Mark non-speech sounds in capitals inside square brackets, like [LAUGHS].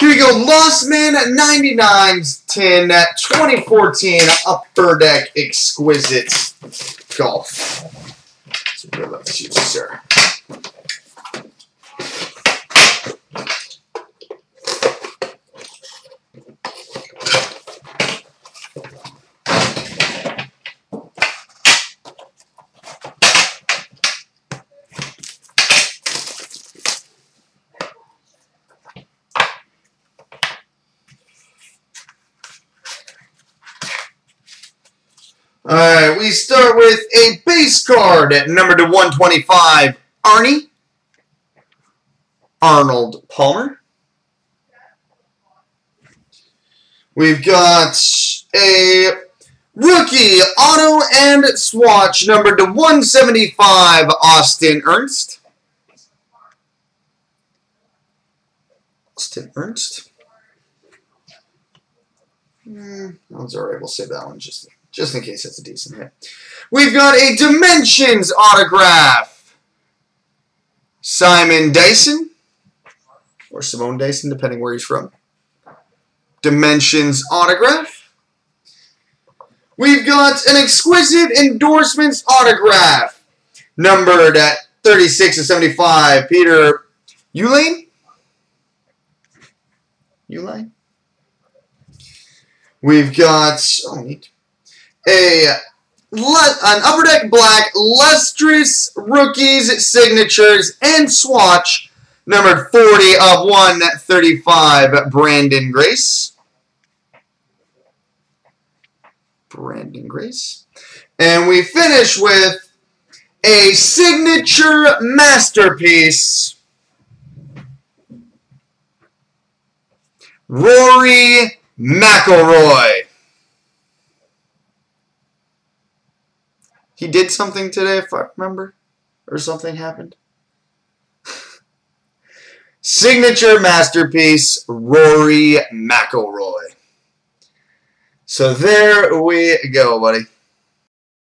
Here we go, Losman 99's 10 2014 Upper Deck Exquisite Golf. So luck to you, sir. Alright, we start with a base card at number to 125, Arnie. Arnold Palmer. We've got a rookie auto and swatch number to 175, Austin Ernst. Austin Ernst. Hmm, that was alright, we'll save that one just just in case it's a decent hit. We've got a Dimensions autograph. Simon Dyson, or Simone Dyson, depending where he's from. Dimensions autograph. We've got an exquisite endorsements autograph, numbered at 36 to 75. Peter Uihlein? Uihlein? We've got, oh, neat a an Upper Deck Black Lustrous Rookies Signatures and Swatch number 40 of 135 Branden Grace. Branden Grace. And we finish with a signature masterpiece. Rory McIlroy. He did something today, if I remember, or something happened. [LAUGHS] Signature masterpiece, Rory McIlroy. So there we go, buddy.